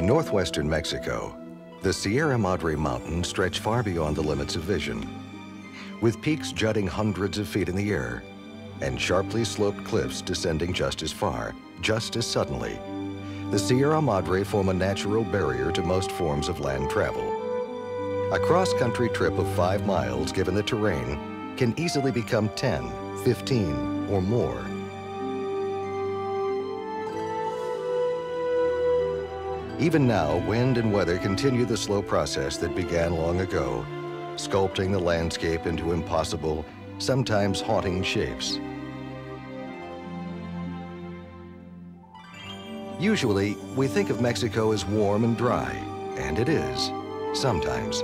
In northwestern Mexico, the Sierra Madre Mountains stretch far beyond the limits of vision. With peaks jutting hundreds of feet in the air and sharply sloped cliffs descending just as far, just as suddenly, the Sierra Madre form a natural barrier to most forms of land travel. A cross-country trip of five miles, given the terrain, can easily become 10, 15, or more. Even now, wind and weather continue the slow process that began long ago, sculpting the landscape into impossible, sometimes haunting shapes. Usually, we think of Mexico as warm and dry, and it is, sometimes.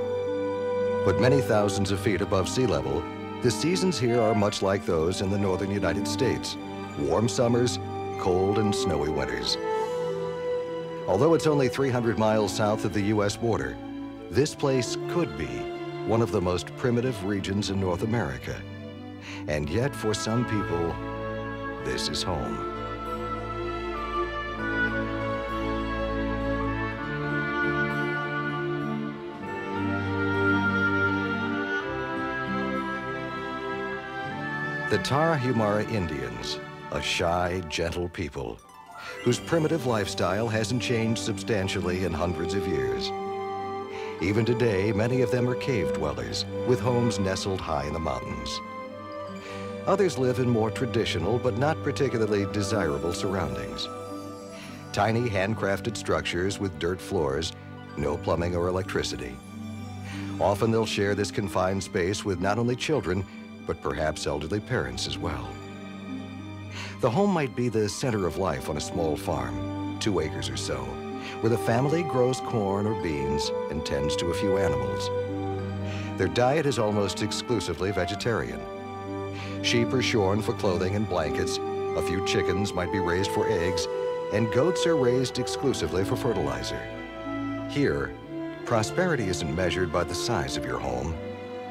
But many thousands of feet above sea level, the seasons here are much like those in the northern United States. Warm summers, cold and snowy winters. Although it's only 300 miles south of the U.S. border, this place could be one of the most primitive regions in North America. And yet, for some people, this is home. The Tarahumara Indians, a shy, gentle people whose primitive lifestyle hasn't changed substantially in hundreds of years. Even today, many of them are cave dwellers, with homes nestled high in the mountains. Others live in more traditional but not particularly desirable surroundings. Tiny handcrafted structures with dirt floors, no plumbing or electricity. Often they'll share this confined space with not only children, but perhaps elderly parents as well. The home might be the center of life on a small farm, two acres or so, where the family grows corn or beans and tends to a few animals. Their diet is almost exclusively vegetarian. Sheep are shorn for clothing and blankets, a few chickens might be raised for eggs, and goats are raised exclusively for fertilizer. Here, prosperity isn't measured by the size of your home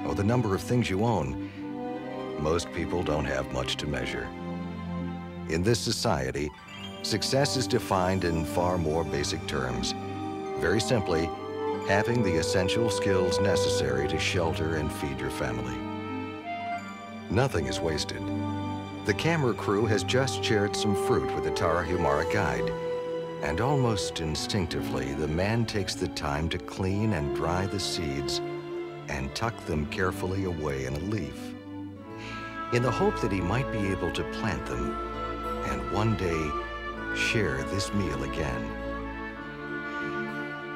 or the number of things you own. Most people don't have much to measure. In this society, success is defined in far more basic terms. Very simply, having the essential skills necessary to shelter and feed your family. Nothing is wasted. The camera crew has just shared some fruit with the Tarahumara guide, and almost instinctively, the man takes the time to clean and dry the seeds and tuck them carefully away in a leaf, in the hope that he might be able to plant them and one day share this meal again.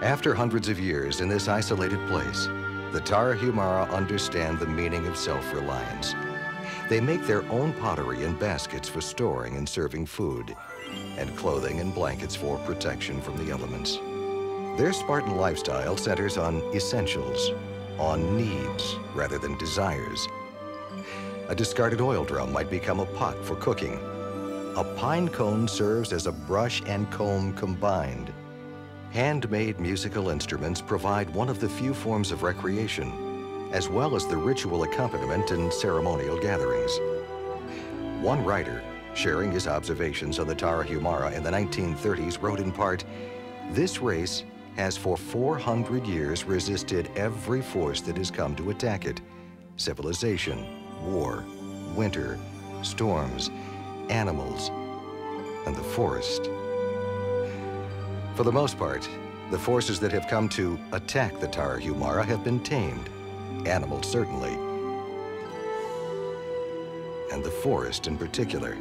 After hundreds of years in this isolated place, the Tarahumara understand the meaning of self-reliance. They make their own pottery and baskets for storing and serving food, and clothing and blankets for protection from the elements. Their Spartan lifestyle centers on essentials, on needs rather than desires. A discarded oil drum might become a pot for cooking, a pine cone serves as a brush and comb combined. Handmade musical instruments provide one of the few forms of recreation, as well as the ritual accompaniment in ceremonial gatherings. One writer, sharing his observations on the Tarahumara in the 1930s, wrote in part, this race has for 400 years resisted every force that has come to attack it. Civilization, war, winter, storms, animals, and the forest. For the most part, the forces that have come to attack the Tarahumara have been tamed, animals certainly, and the forest in particular.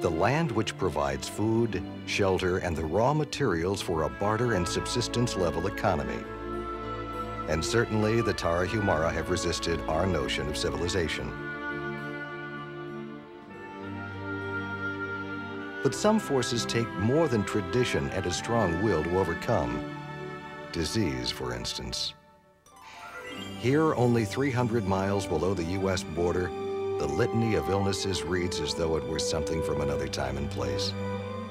The land which provides food, shelter, and the raw materials for a barter and subsistence level economy. And certainly the Tarahumara have resisted our notion of civilization. But some forces take more than tradition and a strong will to overcome. Disease, for instance. Here, only 300 miles below the U.S. border, the litany of illnesses reads as though it were something from another time and place.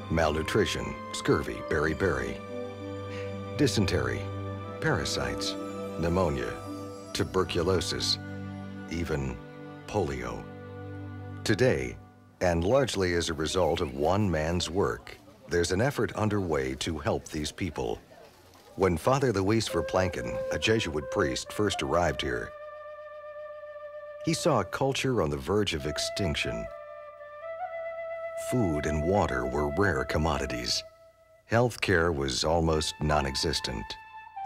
Malnutrition, scurvy, beriberi, dysentery, parasites, pneumonia, tuberculosis, even polio. Today, and largely as a result of one man's work, there's an effort underway to help these people. When Father Luis Verplancken, a Jesuit priest, first arrived here, he saw a culture on the verge of extinction. Food and water were rare commodities. Healthcare was almost non-existent,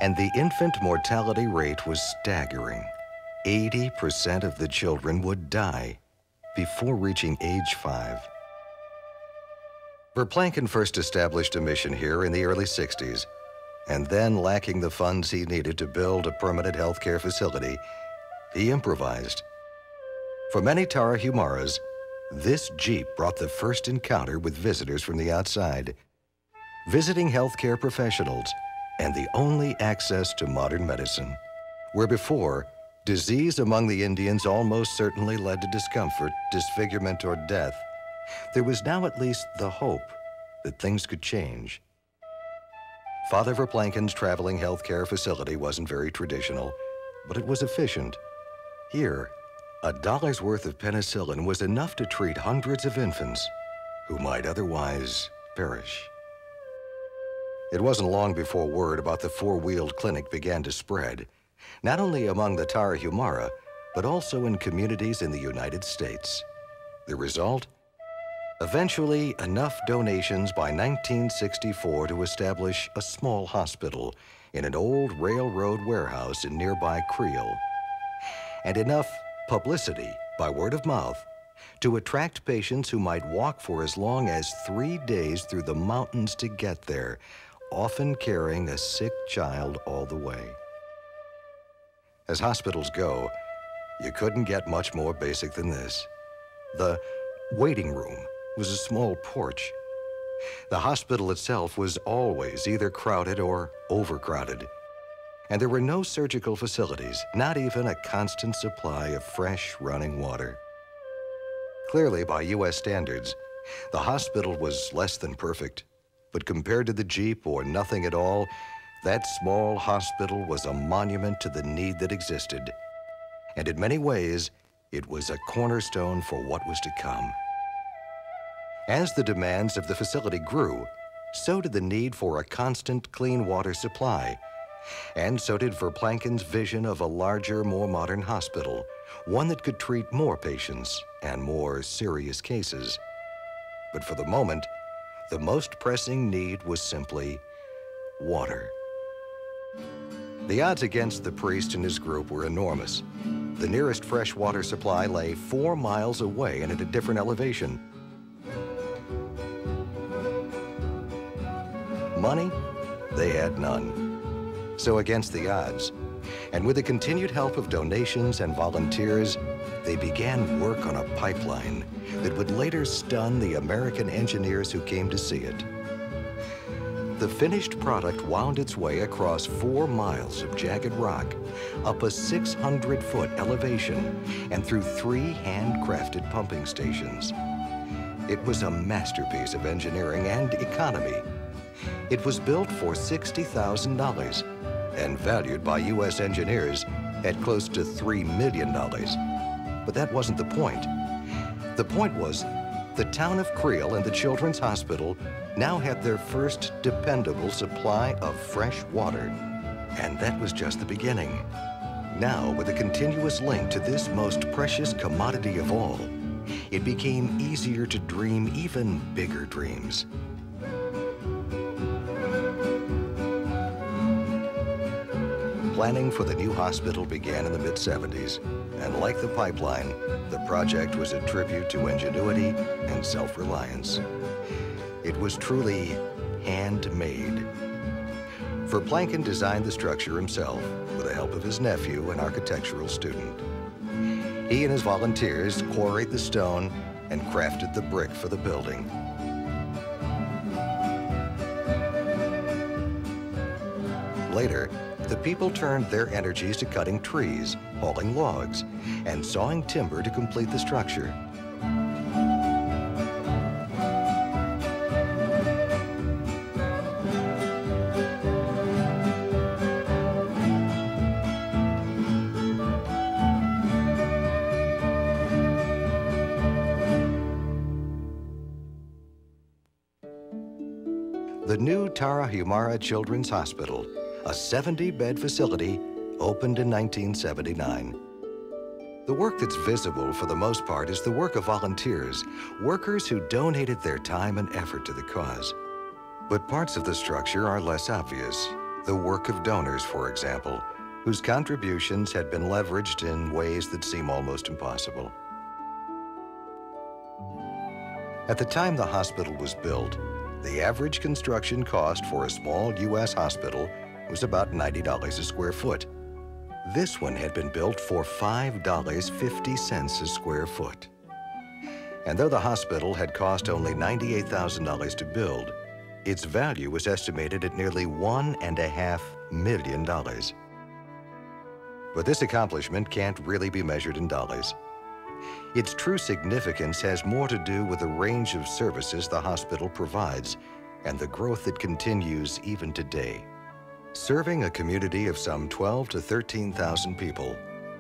and the infant mortality rate was staggering. 80% of the children would die before reaching age five. Verplancken first established a mission here in the early 60s, and then lacking the funds he needed to build a permanent healthcare facility, he improvised. For many Tarahumaras, this Jeep brought the first encounter with visitors from the outside, visiting healthcare professionals, and the only access to modern medicine. Where before, disease among the Indians almost certainly led to discomfort, disfigurement, or death, there was now at least the hope that things could change. Father Verplancken's traveling healthcare facility wasn't very traditional, but it was efficient. Here, a dollar's worth of penicillin was enough to treat hundreds of infants who might otherwise perish. It wasn't long before word about the four-wheeled clinic began to spread, not only among the Tarahumara, but also in communities in the United States. The result? Eventually, enough donations by 1964 to establish a small hospital in an old railroad warehouse in nearby Creel. And enough publicity by word of mouth to attract patients who might walk for as long as three days through the mountains to get there, often carrying a sick child all the way. As hospitals go, you couldn't get much more basic than this. The waiting room was a small porch. The hospital itself was always either crowded or overcrowded and there were no surgical facilities, not even a constant supply of fresh running water. Clearly, by U.S. standards, the hospital was less than perfect, but compared to the Jeep or nothing at all, that small hospital was a monument to the need that existed. And in many ways, it was a cornerstone for what was to come. As the demands of the facility grew, so did the need for a constant clean water supply and so did Verplancken's vision of a larger, more modern hospital, one that could treat more patients and more serious cases. But for the moment, the most pressing need was simply water. The odds against the priest and his group were enormous. The nearest freshwater supply lay four miles away and at a different elevation. Money? They had none so against the odds. And with the continued help of donations and volunteers, they began work on a pipeline that would later stun the American engineers who came to see it. The finished product wound its way across four miles of jagged rock, up a 600-foot elevation, and through three handcrafted pumping stations. It was a masterpiece of engineering and economy. It was built for $60,000 and valued by U.S. engineers at close to $3 million. But that wasn't the point. The point was the town of Creel and the Children's Hospital now had their first dependable supply of fresh water. And that was just the beginning. Now, with a continuous link to this most precious commodity of all, it became easier to dream even bigger dreams. Planning for the new hospital began in the mid-70s, and like the pipeline, the project was a tribute to ingenuity and self-reliance. It was truly handmade. Verplancken designed the structure himself with the help of his nephew, an architectural student. He and his volunteers quarried the stone and crafted the brick for the building. Later, the people turned their energies to cutting trees, hauling logs, and sawing timber to complete the structure. The new Tarahumara Children's Hospital, a 70-bed facility, opened in 1979. The work that's visible for the most part is the work of volunteers, workers who donated their time and effort to the cause. But parts of the structure are less obvious. The work of donors, for example, whose contributions had been leveraged in ways that seem almost impossible. At the time the hospital was built, the average construction cost for a small U.S. hospital was about $90 a square foot. This one had been built for $5.50 a square foot. And though the hospital had cost only $98,000 to build, its value was estimated at nearly one and a half million dollars. But this accomplishment can't really be measured in dollars. Its true significance has more to do with the range of services the hospital provides and the growth that continues even today. Serving a community of some 12 to 13,000 people,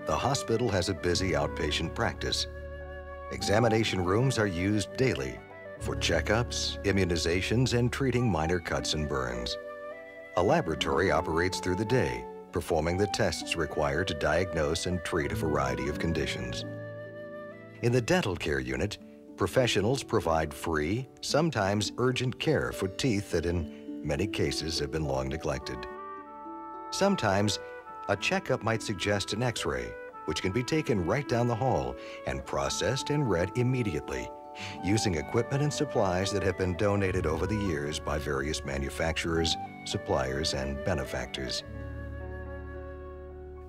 the hospital has a busy outpatient practice. Examination rooms are used daily for checkups, immunizations, and treating minor cuts and burns. A laboratory operates through the day, performing the tests required to diagnose and treat a variety of conditions. In the dental care unit, professionals provide free, sometimes urgent care for teeth that in many cases have been long neglected. Sometimes, a checkup might suggest an x-ray, which can be taken right down the hall and processed and read immediately using equipment and supplies that have been donated over the years by various manufacturers, suppliers, and benefactors.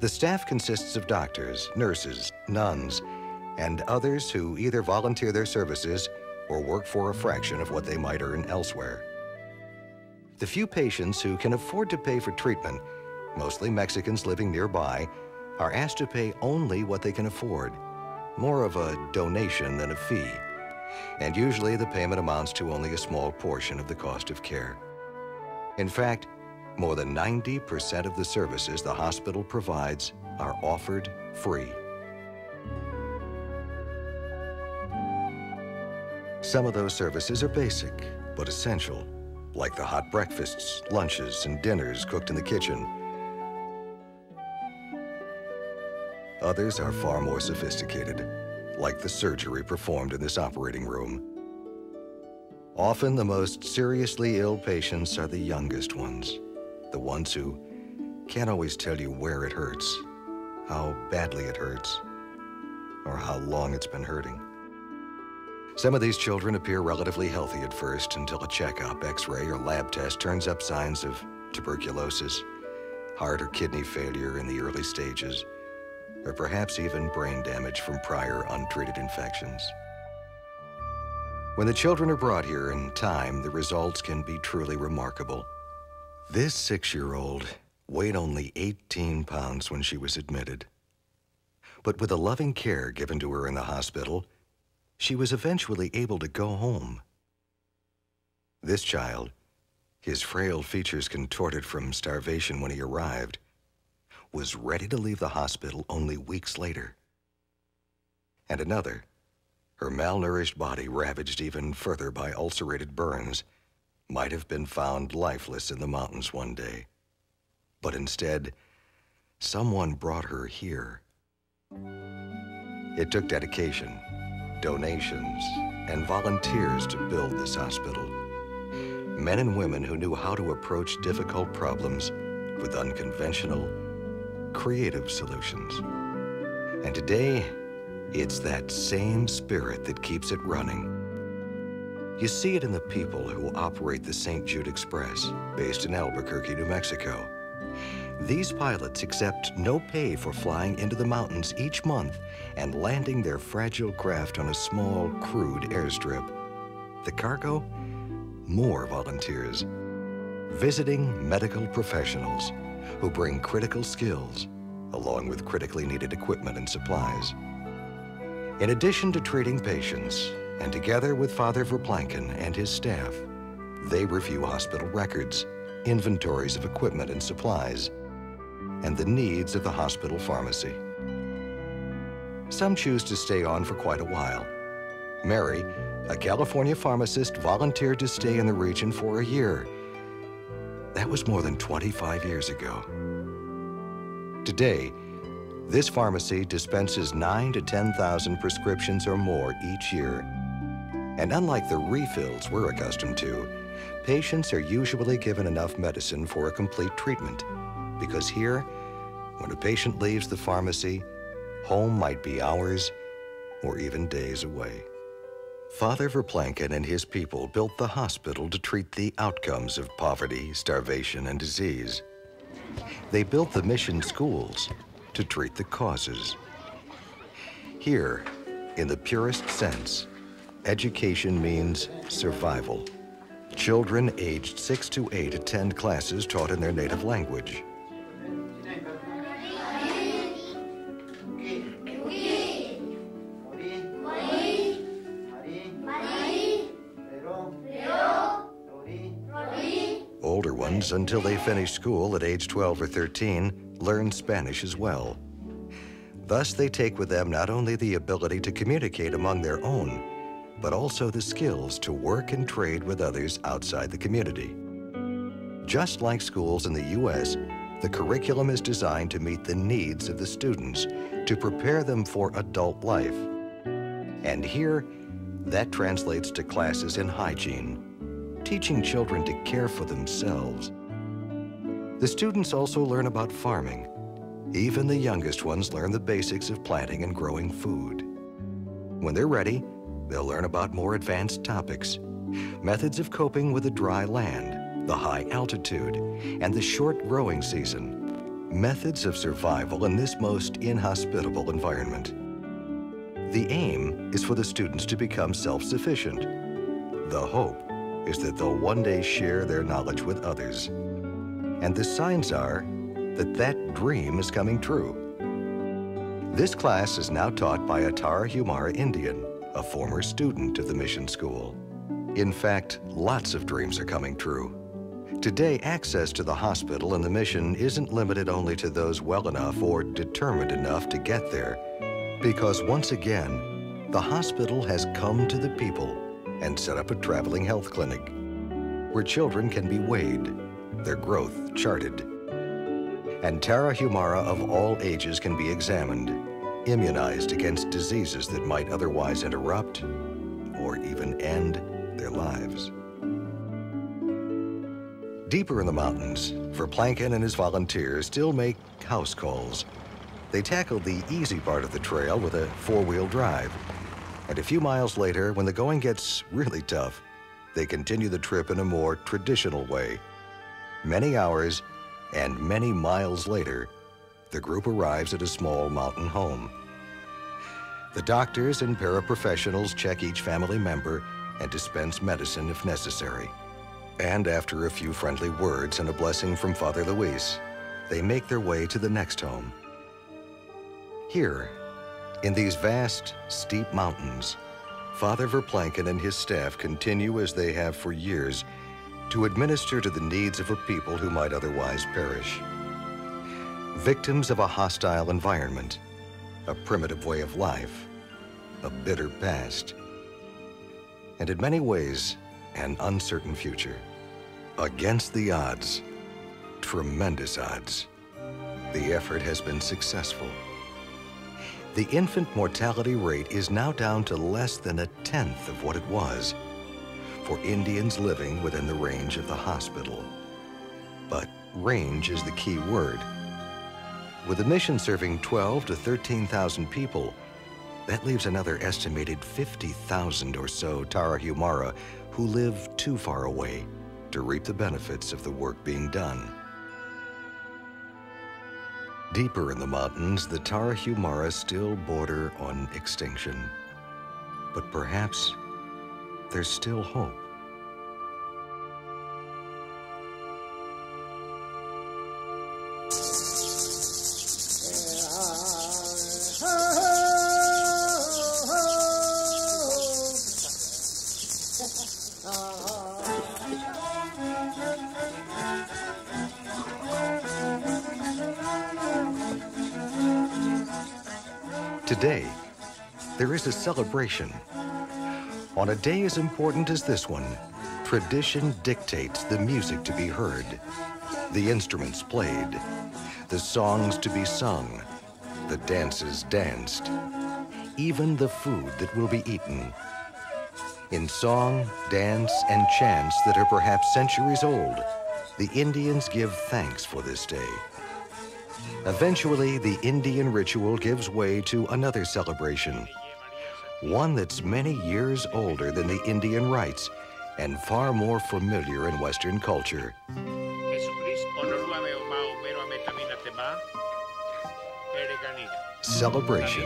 The staff consists of doctors, nurses, nuns, and others who either volunteer their services or work for a fraction of what they might earn elsewhere. The few patients who can afford to pay for treatment, mostly Mexicans living nearby, are asked to pay only what they can afford, more of a donation than a fee. And usually the payment amounts to only a small portion of the cost of care. In fact, more than 90% of the services the hospital provides are offered free. Some of those services are basic, but essential, like the hot breakfasts, lunches, and dinners cooked in the kitchen. Others are far more sophisticated, like the surgery performed in this operating room. Often the most seriously ill patients are the youngest ones, the ones who can't always tell you where it hurts, how badly it hurts, or how long it's been hurting. Some of these children appear relatively healthy at first until a checkup, x-ray, or lab test turns up signs of tuberculosis, heart or kidney failure in the early stages, or perhaps even brain damage from prior untreated infections. When the children are brought here in time, the results can be truly remarkable. This six-year-old weighed only 18 pounds when she was admitted. But with the loving care given to her in the hospital, she was eventually able to go home. This child, his frail features contorted from starvation when he arrived, was ready to leave the hospital only weeks later. And another, her malnourished body ravaged even further by ulcerated burns, might have been found lifeless in the mountains one day. But instead, someone brought her here. It took dedication, donations, and volunteers to build this hospital. Men and women who knew how to approach difficult problems with unconventional, creative solutions. And today, it's that same spirit that keeps it running. You see it in the people who operate the St. Jude Express, based in Albuquerque, New Mexico. These pilots accept no pay for flying into the mountains each month and landing their fragile craft on a small, crude airstrip. The cargo? More volunteers. Visiting medical professionals who bring critical skills along with critically needed equipment and supplies. In addition to treating patients, and together with Father Verplancken and his staff, they review hospital records, inventories of equipment and supplies, and the needs of the hospital pharmacy. Some choose to stay on for quite a while. Mary, a California pharmacist, volunteered to stay in the region for a year. That was more than 25 years ago. Today, this pharmacy dispenses 9 to 10,000 prescriptions or more each year. And unlike the refills we're accustomed to, patients are usually given enough medicine for a complete treatment. Because here, when a patient leaves the pharmacy, home might be hours or even days away. Father Verplancken and his people built the hospital to treat the outcomes of poverty, starvation, and disease. They built the mission schools to treat the causes. Here, in the purest sense, education means survival. Children aged 6 to 8 attend classes taught in their native language. Until they finish school at age 12 or 13, learn Spanish as well. Thus, they take with them not only the ability to communicate among their own, but also the skills to work and trade with others outside the community. Just like schools in the U.S., the curriculum is designed to meet the needs of the students, to prepare them for adult life. And here, that translates to classes in hygiene, teaching children to care for themselves. The students also learn about farming. Even the youngest ones learn the basics of planting and growing food. When they're ready, they'll learn about more advanced topics, methods of coping with the dry land, the high altitude, and the short growing season, methods of survival in this most inhospitable environment. The aim is for the students to become self-sufficient. The hope is that they'll one day share their knowledge with others. And the signs are that that dream is coming true. This class is now taught by a Tarahumara Indian, a former student of the mission school. In fact, lots of dreams are coming true. Today, access to the hospital and the mission isn't limited only to those well enough or determined enough to get there, because once again, the hospital has come to the people and set up a traveling health clinic where children can be weighed, their growth charted. And Tarahumara of all ages can be examined, immunized against diseases that might otherwise interrupt or even end their lives. Deeper in the mountains, Verplancken and his volunteers still make house calls. They tackle the easy part of the trail with a four-wheel drive and a few miles later, when the going gets really tough, they continue the trip in a more traditional way. Many hours and many miles later, the group arrives at a small mountain home. The doctors and paraprofessionals check each family member and dispense medicine if necessary. And after a few friendly words and a blessing from Father Luis, they make their way to the next home. Here, in these vast, steep mountains, Father Verplancken and his staff continue as they have for years to administer to the needs of a people who might otherwise perish. Victims of a hostile environment, a primitive way of life, a bitter past, and in many ways, an uncertain future. Against the odds, tremendous odds, the effort has been successful the infant mortality rate is now down to less than a tenth of what it was for Indians living within the range of the hospital. But range is the key word. With the mission serving 12 to 13,000 people, that leaves another estimated 50,000 or so Tarahumara who live too far away to reap the benefits of the work being done. Deeper in the mountains, the Tarahumara still border on extinction. But perhaps there's still hope. Today, there is a celebration on a day as important as this one, tradition dictates the music to be heard, the instruments played, the songs to be sung, the dances danced, even the food that will be eaten. In song, dance, and chants that are perhaps centuries old, the Indians give thanks for this day. Eventually, the Indian ritual gives way to another celebration, one that's many years older than the Indian rites and far more familiar in Western culture. Celebration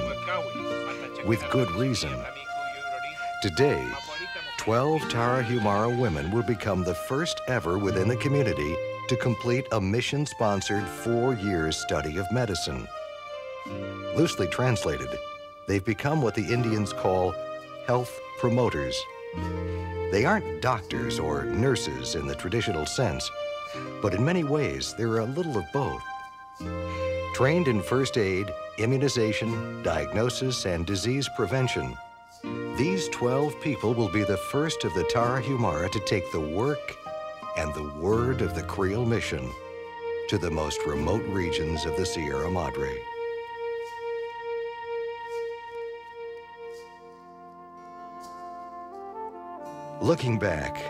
with good reason. Today, 12 Tarahumara women will become the first ever within the community to complete a mission-sponsored four years study of medicine. Loosely translated, they've become what the Indians call health promoters. They aren't doctors or nurses in the traditional sense, but in many ways, they're a little of both. Trained in first aid, immunization, diagnosis, and disease prevention, these 12 people will be the first of the Tarahumara to take the work and the word of the Creel mission to the most remote regions of the Sierra Madre. Looking back,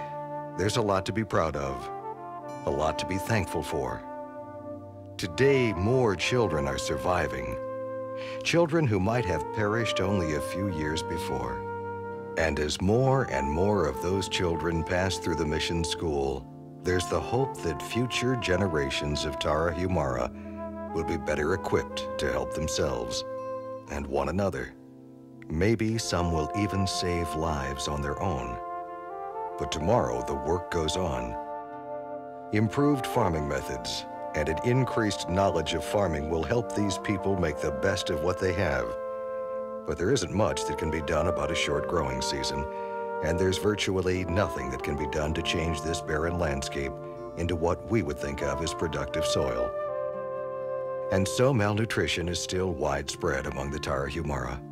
there's a lot to be proud of, a lot to be thankful for. Today, more children are surviving, children who might have perished only a few years before. And as more and more of those children pass through the mission school, there's the hope that future generations of Tarahumara will be better equipped to help themselves and one another. Maybe some will even save lives on their own. But tomorrow the work goes on. Improved farming methods and an increased knowledge of farming will help these people make the best of what they have. But there isn't much that can be done about a short growing season, and there's virtually nothing that can be done to change this barren landscape into what we would think of as productive soil. And so malnutrition is still widespread among the Tarahumara.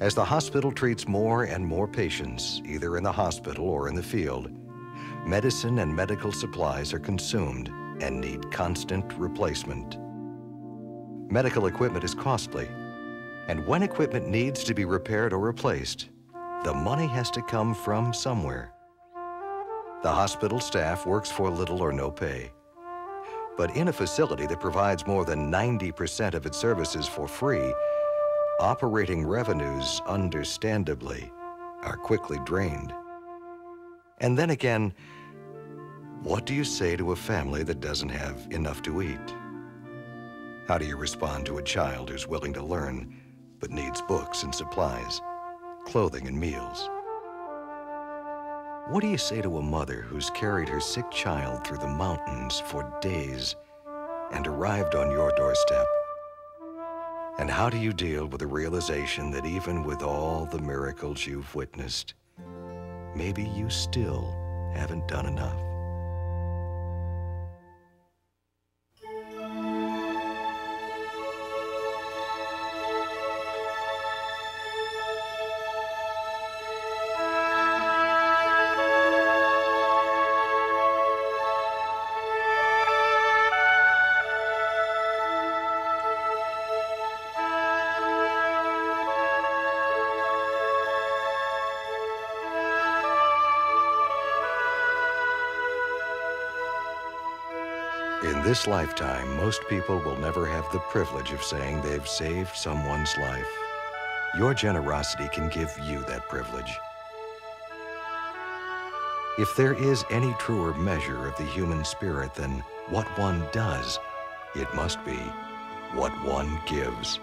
As the hospital treats more and more patients, either in the hospital or in the field, medicine and medical supplies are consumed and need constant replacement. Medical equipment is costly, and when equipment needs to be repaired or replaced, the money has to come from somewhere. The hospital staff works for little or no pay. But in a facility that provides more than 90% of its services for free, operating revenues, understandably, are quickly drained. And then again, what do you say to a family that doesn't have enough to eat? How do you respond to a child who's willing to learn but needs books and supplies? clothing, and meals. What do you say to a mother who's carried her sick child through the mountains for days and arrived on your doorstep? And how do you deal with the realization that even with all the miracles you've witnessed, maybe you still haven't done enough? This lifetime, most people will never have the privilege of saying they've saved someone's life. Your generosity can give you that privilege. If there is any truer measure of the human spirit than what one does, it must be what one gives.